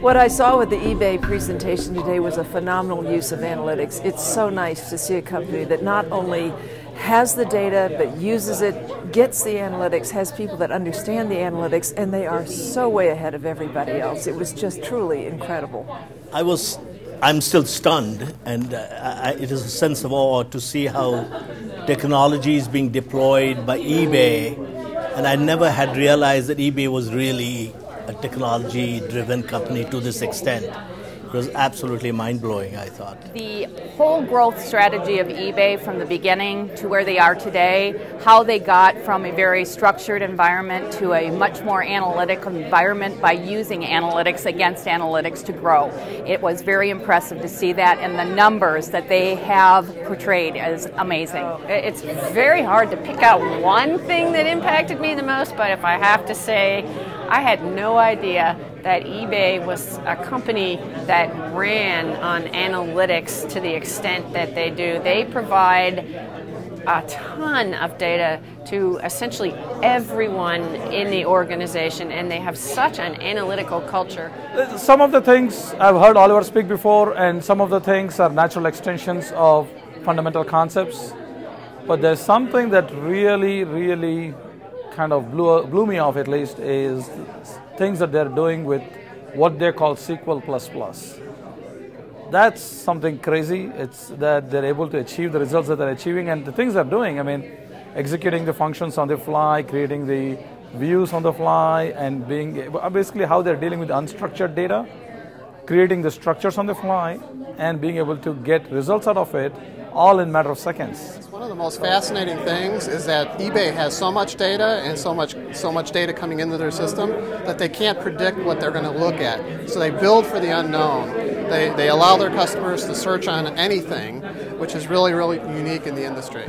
What I saw with the eBay presentation today was a phenomenal use of analytics. It's so nice to see a company that not only has the data but uses it, gets the analytics, has people that understand the analytics, and they are so way ahead of everybody else. It was just truly incredible. I was, I'm still stunned, and uh, I, it is a sense of awe to see how technology is being deployed by eBay, and I never had realized that eBay was really a technology driven company to this extent. It was absolutely mind blowing, I thought. The whole growth strategy of eBay from the beginning to where they are today, how they got from a very structured environment to a much more analytic environment by using analytics against analytics to grow. It was very impressive to see that, and the numbers that they have portrayed is amazing. It's very hard to pick out one thing that impacted me the most, but if I have to say, I had no idea that eBay was a company that ran on analytics to the extent that they do. They provide a ton of data to essentially everyone in the organization, and they have such an analytical culture. Uh, some of the things I've heard Oliver speak before, and some of the things are natural extensions of fundamental concepts. But there's something that really, really kind of blew, blew me off at least is things that they're doing with what they call SQL++. Plus That's something crazy. It's that they're able to achieve the results that they're achieving and the things they're doing. I mean, executing the functions on the fly, creating the views on the fly, and being uh, basically how they're dealing with unstructured data, creating the structures on the fly, and being able to get results out of it all in a matter of seconds. The most fascinating things is that eBay has so much data and so much so much data coming into their system that they can't predict what they're going to look at. So they build for the unknown. They, they allow their customers to search on anything, which is really, really unique in the industry.